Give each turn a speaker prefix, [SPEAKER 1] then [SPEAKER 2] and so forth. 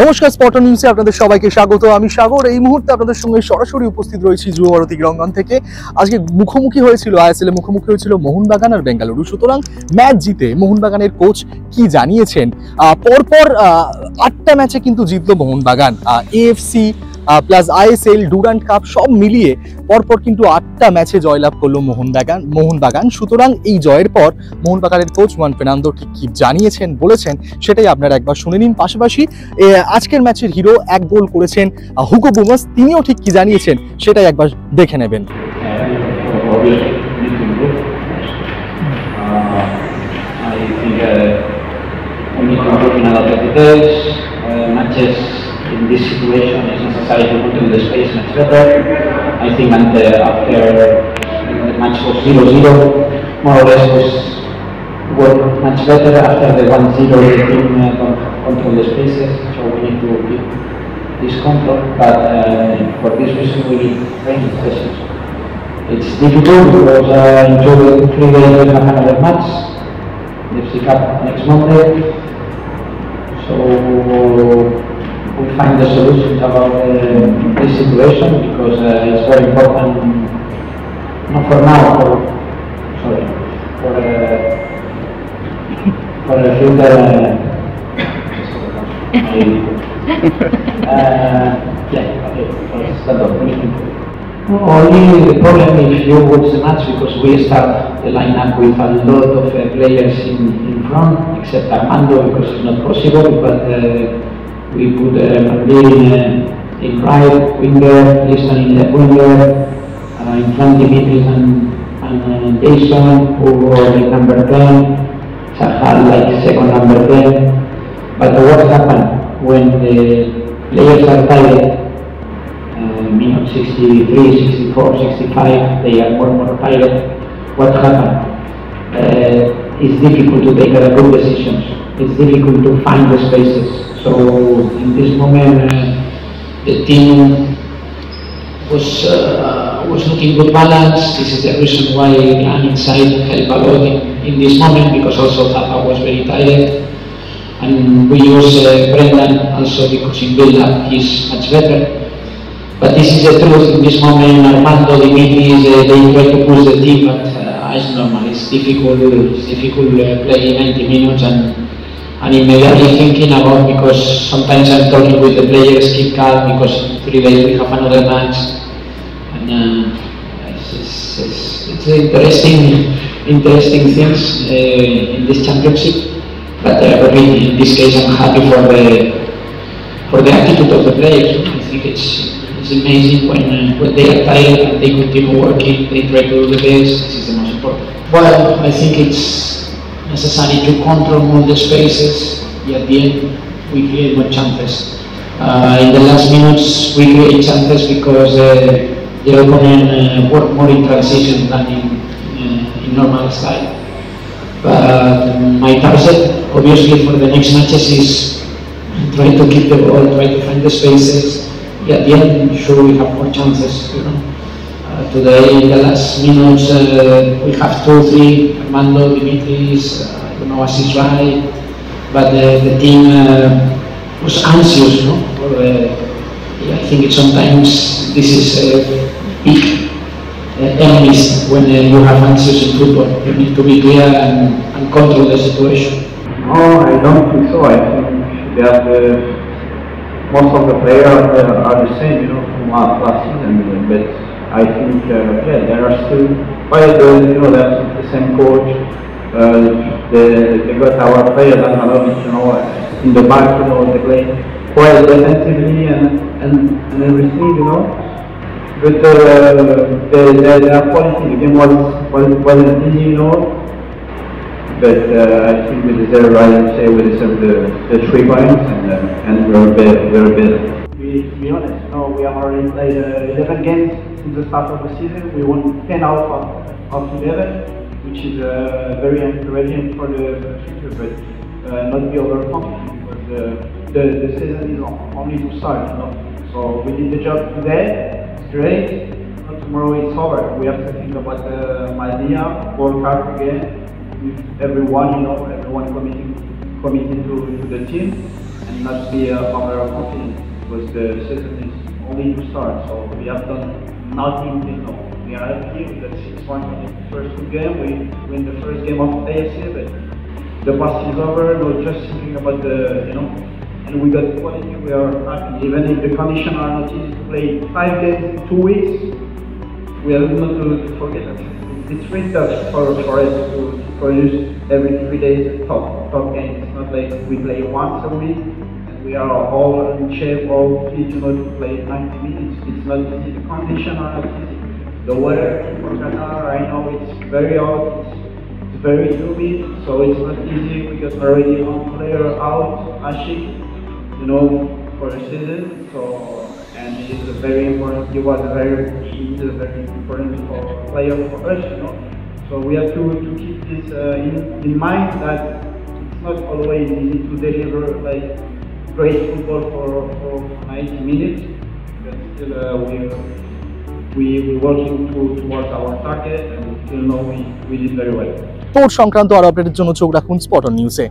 [SPEAKER 1] নমস্কার, স্পট নিউজে আপনাদের সবাইকে স্বাগত। আমি সাগর। এই মুহূর্তে আপনাদের সঙ্গে সরাসরি উপস্থিত রয়েছি যুবভারতী রঙ্গন থেকে। আজকে মুখোমুখি হয়েছিল আইএসএল এ, মুখোমুখি হয়েছিল মোহনবাগান আর বেঙ্গালুরু। সুতরাং ম্যাচ জিতে মোহনবাগানের কোচ কি জানিয়েছেন? পরপর আটটা ম্যাচে কিন্তু জিতল Mohun Bagan. AFC plus ISL Durand Cup সব মিলিয়ে পরপর কিন্তু আটটা ম্যাচে জয়লাভ করল মোহনবাগান মোহনবাগান। সুতরাং এই জয়ের পর মোহনবাগানের কোচ ওয়ান ফের্নান্দো ঠিক কি জানিয়েছেন বলেছেন সেটাই আপনারা একবার শুনে নিন। পাশাপাশি আজকের ম্যাচের হিরো এক গোল করেছেন হুগো বুমাস তিনিও ঠিক কি জানিয়েছেন সেটাই একবার দেখে নেবেন।
[SPEAKER 2] I think uh, we need to improve in a details. Uh, in this situation is necessary to put in the space much better. I think and, uh, after the match was 0-0, more or less was worked much better after the 1-0 the team uh, con- control the spaces, so we need to keep this control, but uh, for this reason we need training sessions. It's difficult because uh, in two, three days we have another match, the AFC Cup next Monday. So we find the solutions about uh, this situation because uh, it's very important, not for now, for, sorry, for, uh, for the future. Yeah, okay. Only the problem if you watch the match because we start the lineup with a lot of uh, players in, in front, except Armando because it's not possible, but uh, we put Manvir uh, in right winger, Liston in left winger, uh, in front Dimitris and, and Jason who were like number 10, Sahal like second number 10. But what happened when the players are tired uh, minute 63, 64, 65, they are more and more tired. What happened? Uh, it's difficult to take uh, good decisions. It's difficult to find the spaces. So in this moment, the team was uh, was looking good balance. This is the reason why Glan inside help a lot in, in this moment because also Zappa was very tired. And we use uh, Brendan also because in build-up he's much better. But this is the truth in this moment. Armando, Dimitris, uh, they try to push the team, but uh, it's normal. It's difficult. It's difficult uh, playing 90 minutes and and immediately thinking about because sometimes I'm talking with the players, keep calm because three days we have another match, and uh, it's, it's, it's, it's interesting, interesting things uh, in this championship. But uh, really, in this case, I'm happy for the for the attitude of the players. I think it's it's amazing when uh, when they are tired and they continue working, they try to do the best. This is the most important. Well, I think it's necessary to control all the spaces. At the end, we create more chances. Uh, in the last minutes, we create chances because uh, the opponent uh, work more in transition than in, uh, in normal style. But my target, obviously, for the next matches is try to keep the ball, try to find the spaces. At the end, sure we have more chances, you know. Today, in the last minutes, uh, we have two, three, Armando, Dimitris, I don't know what is right, but uh, the team uh, was anxious, no? For, uh, I think sometimes this is uh, big enemies when you have anxious in football. You need to be clear and, and control the situation.
[SPEAKER 3] No, I don't think so. I think that uh, most of the players uh, are the same, you know, from last season. But I think, uh, yeah, there are still uh, you know, that's the same coach. Uh, they, they got our players, Anhanovic, you know, in the back, you know, they play quite defensively and, and, and everything, you know. But uh, they, they are quality. The game was, was, wasn't easy, you know. But uh, I think we deserve, I would say, we deserve the, the three points and, uh, and we're better. We're better.
[SPEAKER 4] We, to be honest, no, we have already played uh, 11 games since the start of the season. We won 10 out of, of 11, which is uh, very encouraging for the, future, but uh, not be overconfident because the, the, the season is only to start, you know. So we did the job today, it's great. But tomorrow it's over. We have to think about uh, Maldia, work hard again with everyone, you know, everyone committing, committing to, to the team and not be uh, overconfident because the season is only to start. So we have done nothing till now. We are happy. We got six points in the first two games. We win the first game of AFC, but the past is over. we're just thinking about the you know. And we got quality. We are happy, even if the conditions are not easy to play five games in two weeks we have not to, forget that it's really tough for, for us to, produce every three days top top games. It's not like we play once a week we are all in shape, fit, you know, to play 90 minutes. It's not easy. The conditions are not easy. The weather for Qatar, I know it's very hot. It's, it's very humid, so it's not easy. We got already one player out, Ashique, you know, for the season. So and he is a very important. He was a very he is a very important for player for us, you know. So we have to, to keep this uh, in, in mind that it's not always easy to deliver like great football for, for 90 minutes, but still uh, we we we working to, towards our target and still know we, we did very well.
[SPEAKER 1] Sports সংক্রান্ত আরও আপডেটের জন্য চোখ রাখুন স্পটন নিউজে